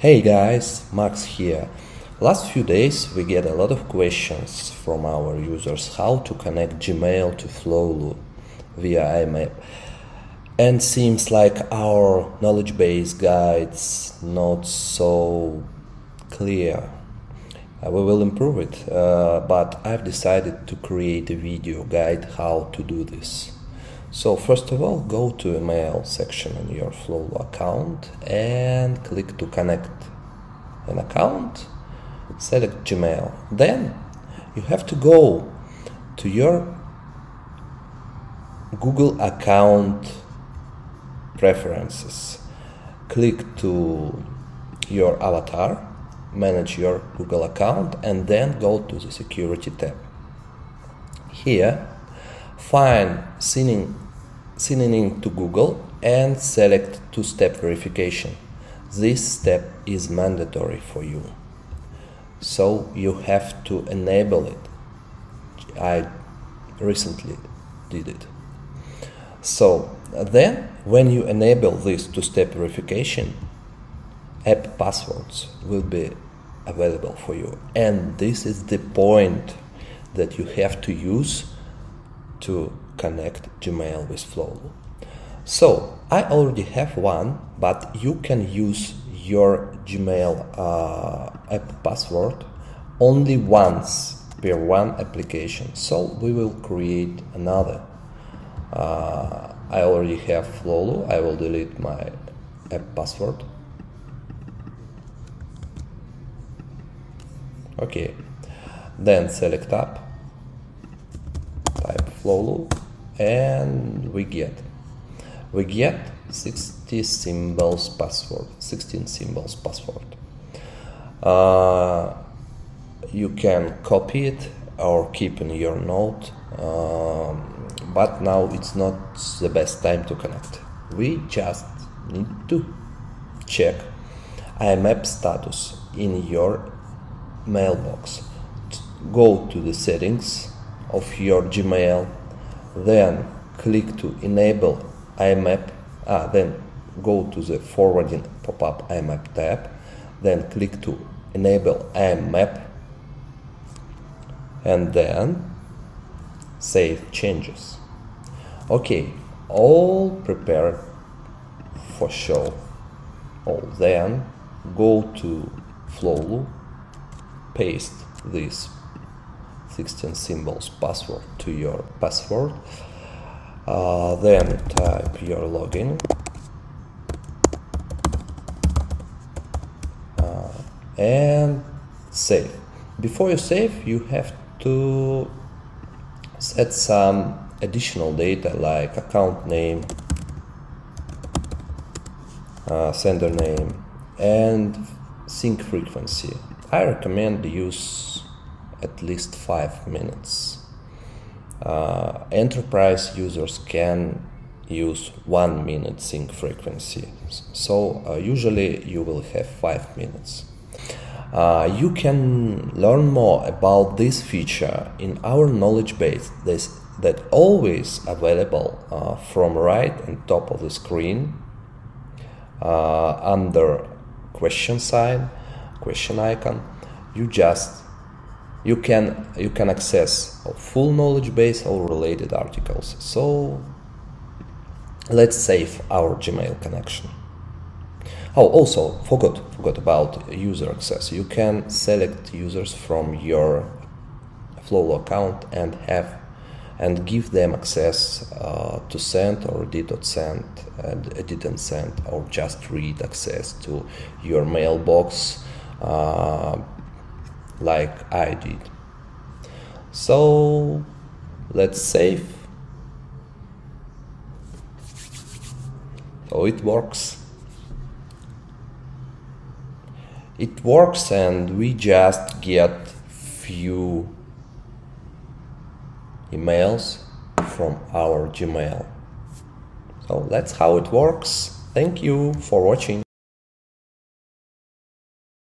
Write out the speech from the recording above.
Hey guys, Max here. Last few days we get a lot of questions from our users how to connect Gmail to Flowlu via IMAP. And seems like our knowledge base guides not so clear. Uh, we will improve it, uh, but I've decided to create a video guide how to do this. So first of all, go to email section in your Flowlu account and click to connect an account. Select Gmail. Then you have to go to your Google account preferences. Click to your avatar, manage your Google account, and then go to the security tab. Here Find signing, signing in to Google and select two-step verification. This step is mandatory for you. So you have to enable it. I recently did it. So then when you enable this two-step verification, app passwords will be available for you. And this is the point that you have to use to connect Gmail with Flowlu. So I already have one, but you can use your Gmail uh, app password only once per one application. So we will create another. Uh, I already have Flowlu. I will delete my app password. Okay, then select app type Flowlu and we get we get 60 symbols password 16 symbols password. Uh, you can copy it or keep in your note um, but now it's not the best time to connect. We just need to check IMAP status in your mailbox. Go to the settings of your Gmail, then click to enable IMAP, ah, then go to the forwarding pop-up IMAP tab, then click to enable IMAP, and then save changes. Okay, all prepared for show. Oh, then go to Flowlu, paste this 16 symbols password to your password. Uh, then type your login. Uh, and save. Before you save you have to set some additional data like account name uh, sender name and sync frequency. I recommend use at least five minutes. Uh, enterprise users can use one minute sync frequency. So uh, usually you will have five minutes. Uh, you can learn more about this feature in our knowledge base this, that always available uh, from right and top of the screen uh, under question sign, question icon. You just you can you can access a full knowledge base or related articles. So let's save our gmail connection. Oh also forgot forgot about user access. You can select users from your Flowlu account and have and give them access uh, to send or did not send and didn't send or just read access to your mailbox uh, like I did. So let's save. So it works. It works and we just get few emails from our Gmail. So that's how it works. Thank you for watching.